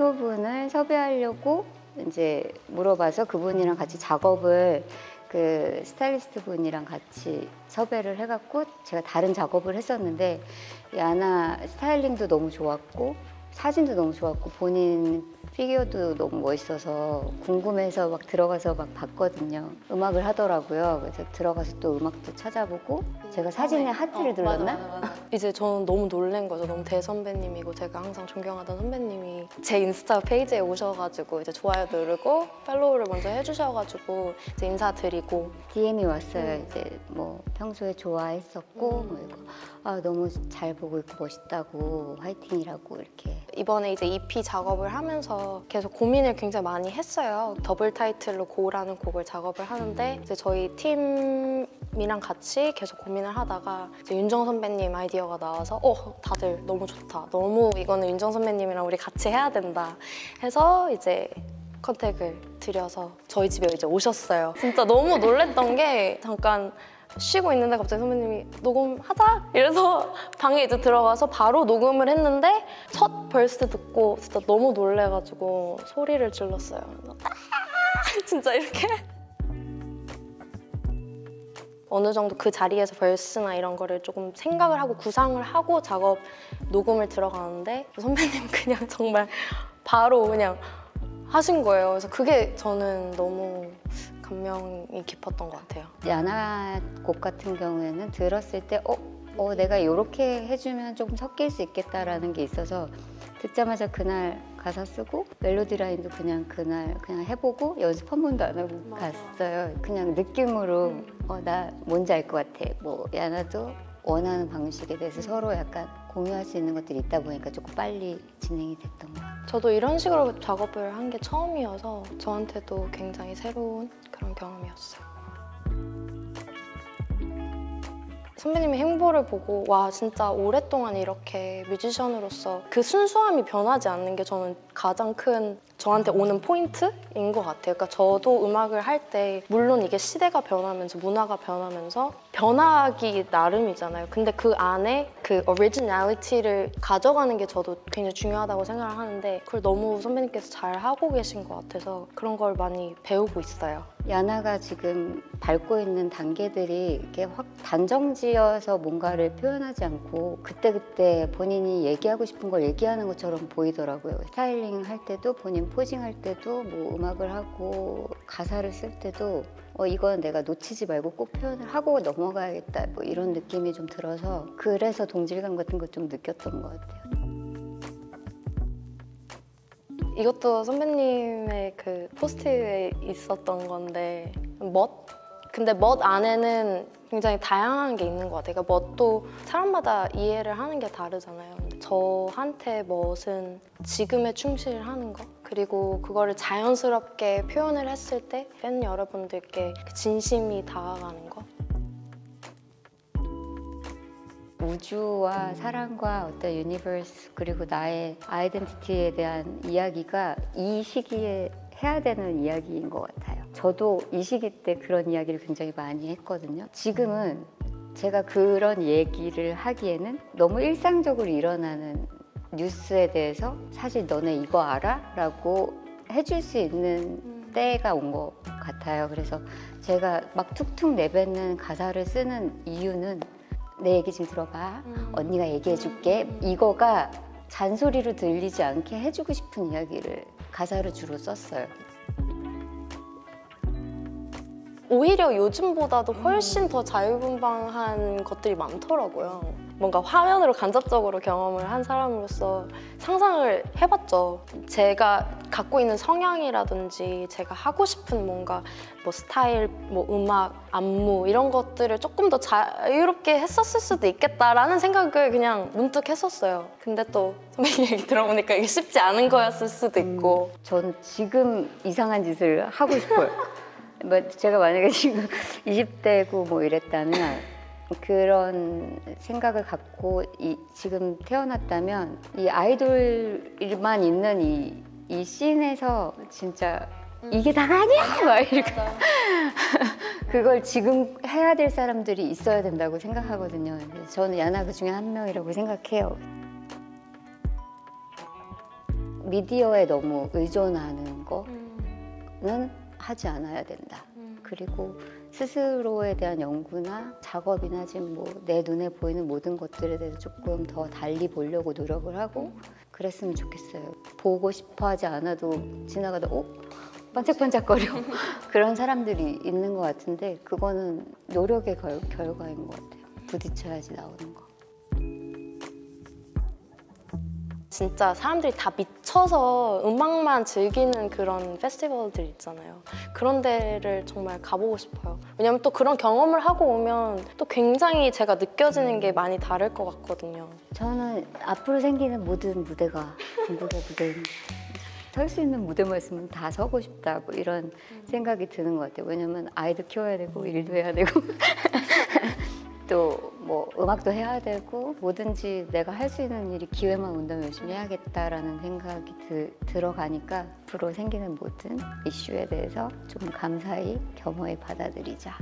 포토분을 섭외하려고 이제 물어봐서 그분이랑 같이 작업을 그 스타일리스트 분이랑 같이 섭외를 해갖고 제가 다른 작업을 했었는데 야나 스타일링도 너무 좋았고 사진도 너무 좋았고 본인 피규어도 너무 멋있어서 궁금해서 막 들어가서 막 봤거든요. 음악을 하더라고요. 그래서 들어가서 또 음악도 찾아보고 제가 사진에 하트를 눌렀나? 이제 저는 너무 놀란 거죠. 너무 대선배님이고 제가 항상 존경하던 선배님이 제 인스타 페이지에 오셔가지고 이제 좋아요 누르고 follow를 먼저 해주셔가지고 이제 인사드리고 DM이 왔어요. 이제 뭐 평소에 좋아했었고 뭐 이거 아 너무 잘 보고 있고 멋있다고 화이팅이라고 이렇게 이번에 이제 EP 작업을 하면서 계속 고민을 굉장히 많이 했어요. 더블 타이틀로 Go라는 곡을 작업을 하는데 이제 저희 팀이랑 같이 계속 고민을 하다가 이제 윤정 선배님 아이디어가 나와서 어 다들 너무 좋다. 너무 이거는 윤정 선배님이랑 우리 같이 해야 된다. 해서 이제 컨택을 드려서 저희 집에 이제 오셨어요. 진짜 너무 놀랬던 게 잠깐 쉬고 있는데 갑자기 선배님이 녹음하자 이래서 방에 이제 들어가서 바로 녹음을 했는데 첫 벌스 듣고 진짜 너무 놀래가지고 소리를 질렀어요. 아! 진짜 이렇게 어느 정도 그 자리에서 벌스나 이런 거를 조금 생각을 하고 구상을 하고 작업 녹음을 들어가는데 선배님 그냥 정말 바로 그냥 하신 거예요. 그래서 그게 저는 너무 감명이 깊었던 것 같아요. 야나 곡 같은 경우에는 들었을 때 어, 어 내가 이렇게 해주면 조금 섞일 수 있겠다라는 게 있어서 듣자마자 그날 가사 쓰고 멜로디 라인도 그냥 그날 그냥 해보고 연습 한 번도 안 하고 맞아. 갔어요. 그냥 느낌으로 어나 뭔지 알 것 같아. 뭐 야나도 원하는 방식에 대해서 서로 약간 공유할 수 있는 것들이 있다 보니까 조금 빨리 진행이 됐던 것 같아요. 저도 이런 식으로 작업을 한 게 처음이어서 저한테도 굉장히 새로운 그런 경험이었어요. 선배님의 행보를 보고 와 진짜 오랫동안 이렇게 뮤지션으로서 그 순수함이 변하지 않는 게 저는 가장 큰 저한테 오는 포인트인 것 같아요. 그러니까 저도 음악을 할 때 물론 이게 시대가 변하면서 문화가 변하면서 변하기 나름이잖아요. 근데 그 안에 그 originality를 가져가는 게 저도 굉장히 중요하다고 생각을 하는데 그걸 너무 선배님께서 잘 하고 계신 것 같아서 그런 걸 많이 배우고 있어요. 야나가 지금 밟고 있는 단계들이 이렇게 확 단정지어서 뭔가를 표현하지 않고 그때그때 본인이 얘기하고 싶은 걸 얘기하는 것처럼 보이더라고요. 스타일링 할 때도 본인 posing 할 때도 뭐 음악을 하고 가사를 쓸 때도 어 이건 내가 놓치지 말고 꼭 표현을 하고 넘어가야겠다 뭐 이런 느낌이 좀 들어서 그래서 동질감 같은 거 좀 느꼈던 것 같아요. 이것도 선배님의 그 post에 있었던 건데 멋? 근데 멋 안에는 굉장히 다양한 게 있는 것 같아요. 그러니까 멋도 사람마다 이해를 하는 게 다르잖아요. 저한테 멋은 지금에 충실하는 거 그리고 그거를 자연스럽게 표현을 했을 때 팬 여러분들께 그 진심이 다가가는 거 우주와 사랑과 어떤 universe 그리고 나의 identity에 대한 이야기가 이 시기에 해야 되는 이야기인 것 같아요. 저도 이 시기 때 그런 이야기를 굉장히 많이 했거든요. 지금은 제가 그런 얘기를 하기에는 너무 일상적으로 일어나는 뉴스에 대해서 사실 너네 이거 알아? 라고 해줄 수 있는 때가 온 것 같아요. 그래서 제가 막 툭툭 내뱉는 가사를 쓰는 이유는 내 얘기 좀 들어봐. 언니가 얘기해 줄게. 이거가 잔소리로 들리지 않게 해주고 싶은 이야기를 가사로 주로 썼어요. 오히려 요즘보다도 훨씬 더 자유분방한 것들이 많더라고요. 뭔가 화면으로 간접적으로 경험을 한 사람으로서 상상을 해봤죠. 제가 갖고 있는 성향이라든지 제가 하고 싶은 뭔가 뭐 스타일, 뭐 음악, 안무 이런 것들을 조금 더 자유롭게 했었을 수도 있겠다라는 생각을 그냥 문득 했었어요. 근데 또 선배님 얘기 들어보니까 이게 쉽지 않은 거였을 수도 있고 전 지금 이상한 짓을 하고 싶어요. 뭐 제가 만약에 지금 20대고 뭐 이랬다면 그런 생각을 갖고 이, 지금 태어났다면 이 아이돌만 있는 이, 이 씬에서 진짜 이게 다가 아니야! 막 이렇게 그걸 지금 해야 될 사람들이 있어야 된다고 생각하거든요. 저는 야나 그 중에 한 명이라고 생각해요. 미디어에 너무 의존하는 거는 음, 하지 않아야 된다. 음. 그리고 스스로에 대한 연구나 작업이나 지금 뭐 내 눈에 보이는 모든 것들에 대해서 조금 더 달리 보려고 노력을 하고 그랬으면 좋겠어요. 보고 싶어 하지 않아도 지나가다 어? 반짝반짝거려 그런 사람들이 있는 것 같은데 그거는 노력의 결, 결과인 것 같아요. 부딪혀야지 나오는 거. 진짜 사람들이 다 미쳐서 음악만 즐기는 그런 페스티벌들 있잖아요. 그런 데를 정말 가보고 싶어요. 왜냐면 또 그런 경험을 하고 오면 또 굉장히 제가 느껴지는 게 많이 다를 것 같거든요. 저는 앞으로 생기는 모든 무대가 중국의 무대인 설수 있는 무대만 있으면 다 서고 싶다고 이런 생각이 드는 것 같아요. 왜냐면 아이도 키워야 되고 일도 해야 되고 또 뭐 음악도 해야 되고 뭐든지 내가 할 수 있는 일이 기회만 온다면 열심히 해야겠다라는 생각이 드, 들어가니까 앞으로 생기는 모든 이슈에 대해서 좀 감사히 겸허히 받아들이자